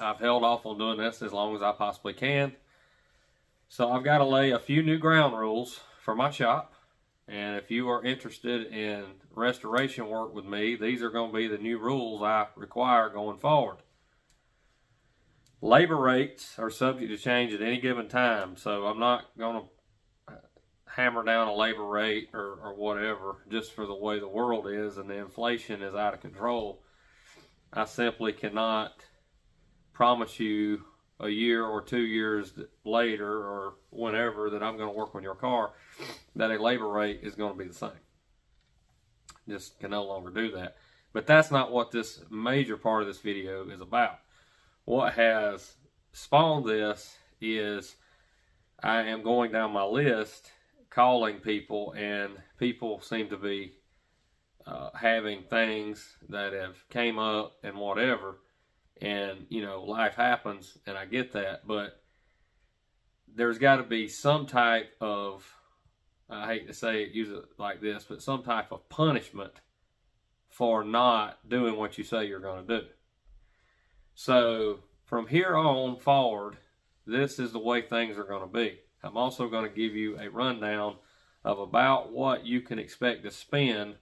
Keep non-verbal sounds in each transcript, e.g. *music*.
I've held off on doing this as long as I possibly can. So I've got to lay a few new ground rules for my shop. And if you are interested in restoration work with me, these are going to be the new rules I require going forward. Labor rates are subject to change at any given time, so I'm not going to uh, hammer down a labor rate or, or whatever just for the way the world is and the inflation is out of control. I simply cannot promise you a year or two years later or whenever that I'm going to work on your car, that a labor rate is going to be the same. Just can no longer do that. But that's not what this major part of this video is about. What has spawned this is I am going down my list calling people and people seem to be uh, having things that have came up and whatever and you know life happens and i get that but there's got to be some type of i hate to say it use it like this but some type of punishment for not doing what you say you're going to do. So from here on forward this is the way things are going to be. I'm also going to give you a rundown of about what you can expect to spend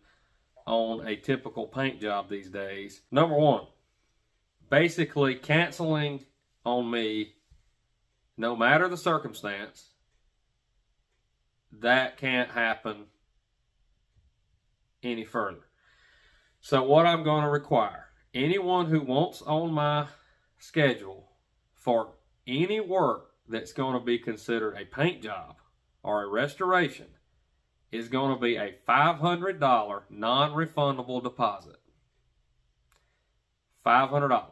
on a typical paint job these days. Number one basically canceling on me no matter the circumstance that can't happen any further. So what i'm going to require anyone who wants on my schedule for any work that's going to be considered a paint job or a restoration is going to be a $500 non-refundable deposit. $500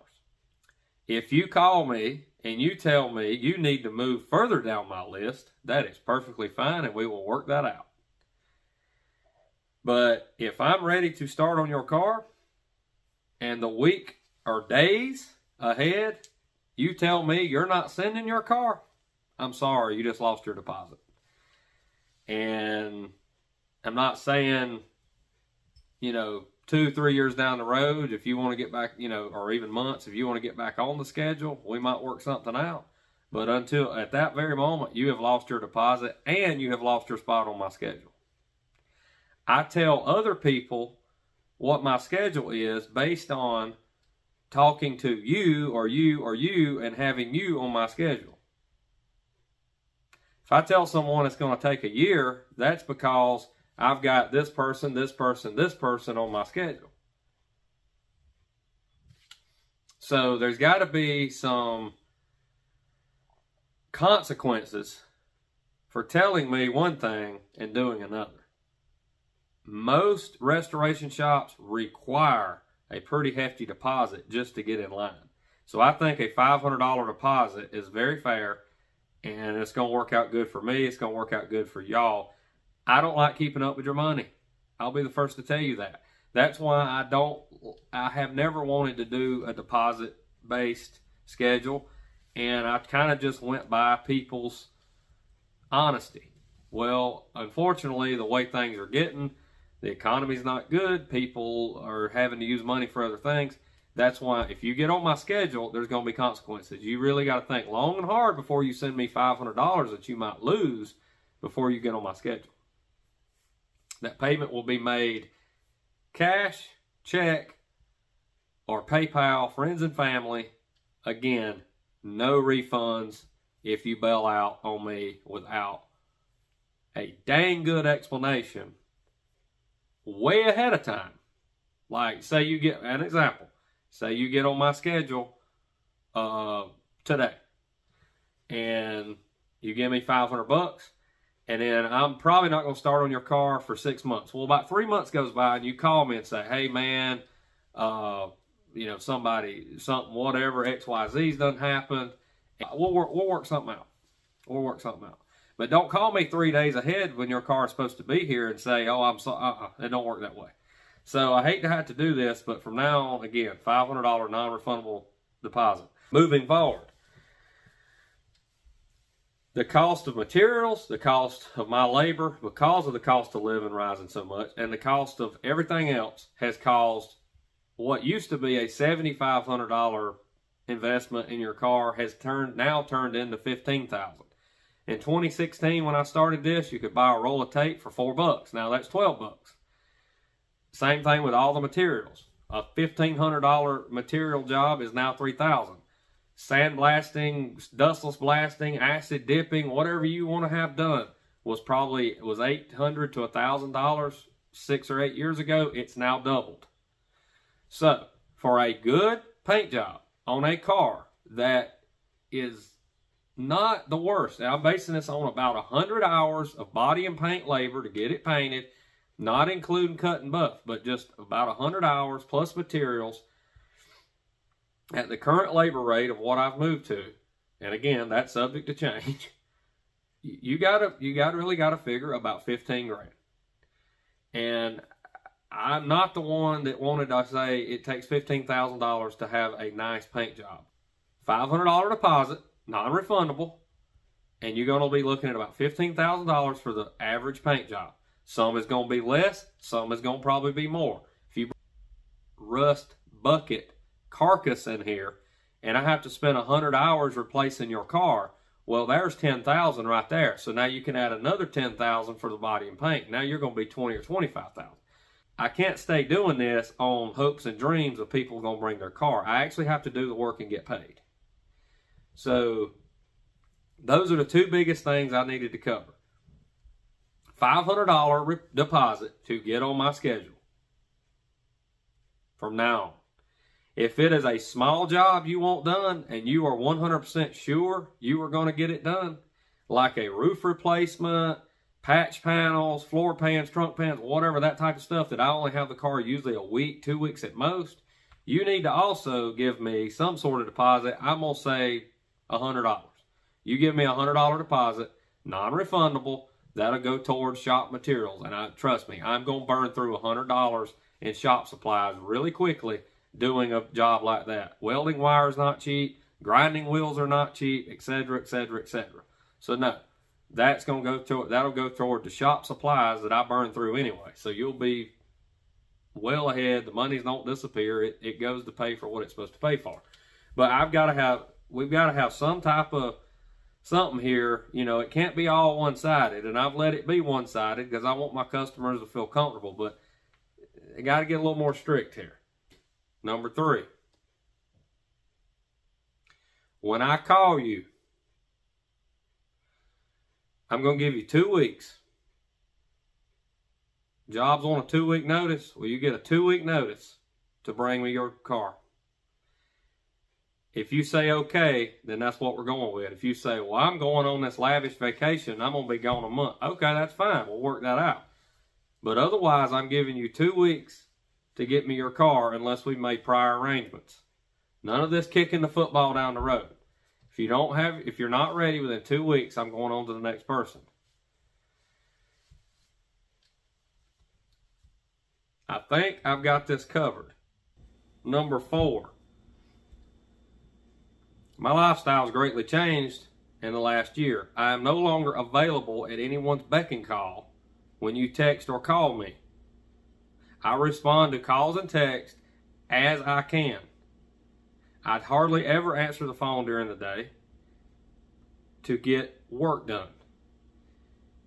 if you call me and you tell me you need to move further down my list, that is perfectly fine and we will work that out. But if I'm ready to start on your car and the week or days ahead, you tell me you're not sending your car, I'm sorry, you just lost your deposit. And I'm not saying, you know, two, three years down the road, if you want to get back, you know, or even months, if you want to get back on the schedule, we might work something out. But until at that very moment, you have lost your deposit and you have lost your spot on my schedule. I tell other people what my schedule is based on talking to you or you or you and having you on my schedule. If I tell someone it's going to take a year, that's because I've got this person, this person, this person on my schedule. So there's got to be some consequences for telling me one thing and doing another. Most restoration shops require a pretty hefty deposit just to get in line. So I think a $500 deposit is very fair and it's going to work out good for me. It's going to work out good for y'all I don't like keeping up with your money. I'll be the first to tell you that. That's why I don't, I have never wanted to do a deposit based schedule. And I kind of just went by people's honesty. Well, unfortunately, the way things are getting, the economy's not good. People are having to use money for other things. That's why if you get on my schedule, there's going to be consequences. You really got to think long and hard before you send me $500 that you might lose before you get on my schedule. That payment will be made cash, check, or PayPal, friends and family. Again, no refunds if you bail out on me without a dang good explanation way ahead of time. Like, say you get an example. Say you get on my schedule uh, today, and you give me 500 bucks and then I'm probably not going to start on your car for six months. Well, about three months goes by, and you call me and say, "Hey, man, uh, you know, somebody, something, whatever, X, Y, Z's done happened. We'll work, we'll work something out. We'll work something out. But don't call me three days ahead when your car is supposed to be here and say, "Oh, I'm so." Uh-uh. It don't work that way. So I hate to have to do this, but from now on, again, $500 non-refundable deposit. Moving forward, the cost of materials, the cost of my labor, because of the cost of living rising so much, and the cost of everything else has caused what used to be a $7,500 investment in your car has turned now turned into 15000 in 2016 when i started this you could buy a roll of tape for four bucks. Now that's 12 bucks. Same thing with all the materials. A $1500 material job is now 3000 sandblasting dustless blasting acid dipping whatever you want to have done was probably was 800 to a thousand dollars six or eight years ago it's now doubled so for a good paint job on a car that is not the worst. Now, I'm basing this on about 100 hours of body and paint labor to get it painted, not including cut and buff, but just about 100 hours plus materials at the current labor rate of what I've moved to. And again, that's subject to change. *laughs* You gotta, you gotta really gotta figure about 15 grand. And I'm not the one that wanted to say it takes $15,000 to have a nice paint job. $500 deposit, non-refundable, and you're going to be looking at about $15,000 for the average paint job. Some is going to be less, some is going to probably be more. If you rust bucket carcass in here and I have to spend 100 hours replacing your car, well, there's 10,000 right there. So now you can add another 10,000 for the body and paint. Now you're going to be 20 or 25,000. I can't stay doing this on hopes and dreams of people going to bring their car. I actually have to do the work and get paid. So those are the two biggest things I needed to cover. $500 deposit to get on my schedule from now on. If it is a small job you want done and you are 100% sure you are going to get it done, like a roof replacement, patch panels, floor pans, trunk pans, whatever, that type of stuff that I only have the car usually a week, two weeks at most, you need to also give me some sort of deposit. I'm going to say $100. You give me a $100 deposit, non-refundable, that'll go towards shop materials. And I trust me, I'm going to burn through $100 in shop supplies really quickly doing a job like that. Welding wire is not cheap, grinding wheels are not cheap, etc., etc., etc. So no, that's going to go to that'll go toward the shop supplies that I burn through anyway. So you'll be well ahead. The money's don't disappear. It, it goes to pay for what it's supposed to pay for. But I've got to have we've got to have some type of something here. You know, it can't be all one sided, and I've let it be one sided because I want my customers to feel comfortable. But I got to get a little more strict here. Number three. When I call you I'm going to give you two weeks. Job's on a two week notice. Well, you get a two week notice to bring me your car. If you say okay, then that's what we're going with. If you say, well, I'm going on this lavish vacation, I'm going to be gone a month. Okay, that's fine. We'll work that out. But otherwise, I'm giving you two weeks to get me your car unless we've made prior arrangements. None of this kicking the football down the road. If you don't have, if you're not ready within two weeks, I'm going on to the next person. I think I've got this covered. Number four. My lifestyle has greatly changed in the last year. I am no longer available at anyone's beck and call when you text or call me. I respond to calls and texts as I can. I'd hardly ever answer the phone during the day to get work done.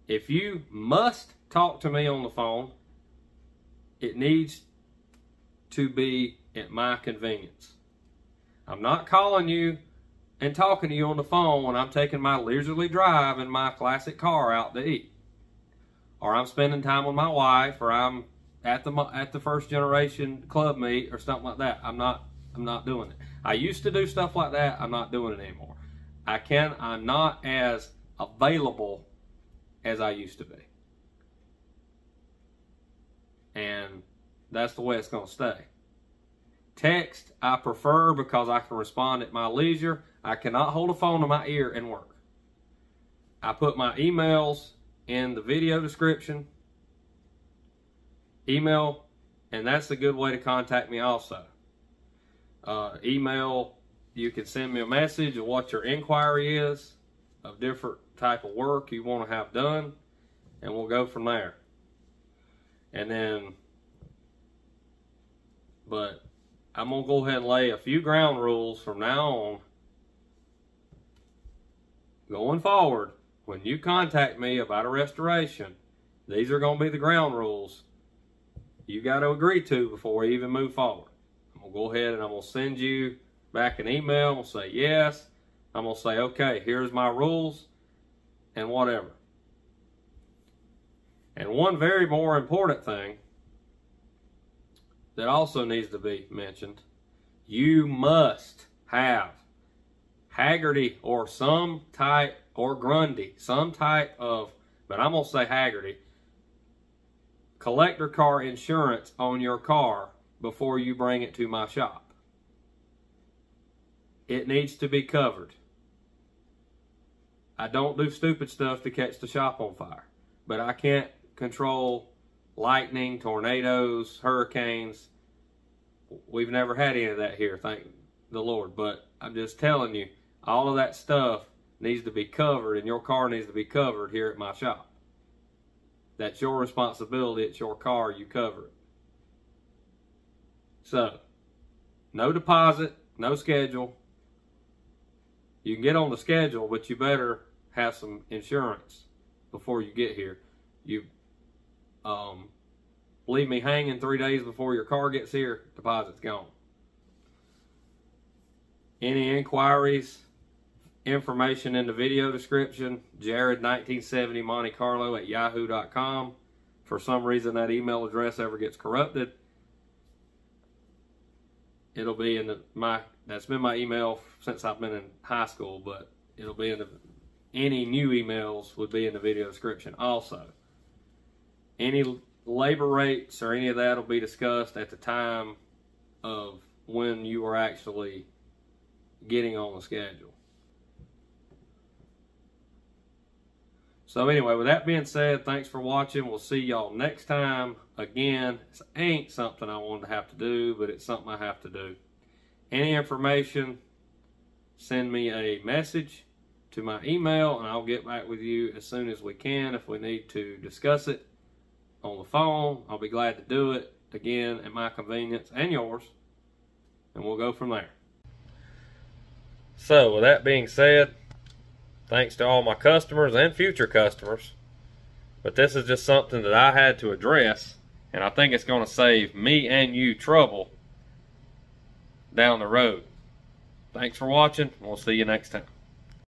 If you must talk to me on the phone, it needs to be at my convenience. I'm not calling you and talking to you on the phone when I'm taking my leisurely drive in my classic car out to eat. Or I'm spending time with my wife or I'm at the at the first generation club meet or something like that. I'm not I'm not doing it. I used to do stuff like that. I'm not doing it anymore. I can I'm not as available as I used to be. And that's the way it's going to stay. Text I prefer because I can respond at my leisure. I cannot hold a phone to my ear and work. I put my emails in the video description. Email, and that's a good way to contact me also. Uh, email, you can send me a message of what your inquiry is of different type of work you want to have done, and we'll go from there. And then, but I'm going to go ahead and lay a few ground rules from now on. Going forward, when you contact me about a restoration, these are going to be the ground rules you got to agree to before we even move forward. I'm going to go ahead and I'm going to send you back an email. I'm going to say yes. I'm going to say, okay, here's my rules and whatever. And one very more important thing that also needs to be mentioned. You must have Hagerty or some type, or Grundy, some type of, but I'm going to say Hagerty, collector car insurance on your car before you bring it to my shop. It needs to be covered. I don't do stupid stuff to catch the shop on fire, but I can't control lightning, tornadoes, hurricanes. We've never had any of that here, thank the Lord. But I'm just telling you, all of that stuff needs to be covered, and your car needs to be covered here at my shop. That's your responsibility. It's your car. You cover it. So, no deposit, no schedule. You can get on the schedule, but you better have some insurance before you get here. You um, leave me hanging three days before your car gets here, deposit's gone. Any inquiries, information in the video description, Jared1970 Monte Carlo at yahoo.com. For some reason that email address ever gets corrupted, it'll be in the, my, that's been my email since I've been in high school, but it'll be in the, any new emails would be in the video description also. Any labor rates or any of that will be discussed at the time of when you are actually getting on the schedule. So anyway, with that being said, thanks for watching. We'll see y'all next time. Again, this ain't something I wanted to have to do, but it's something I have to do. Any information, send me a message to my email, and I'll get back with you as soon as we can if we need to discuss it on the phone. I'll be glad to do it again at my convenience and yours, and we'll go from there. So, with that being said, thanks to all my customers and future customers. But this is just something that I had to address, and I think it's going to save me and you trouble down the road. Thanks for watching. We'll see you next time.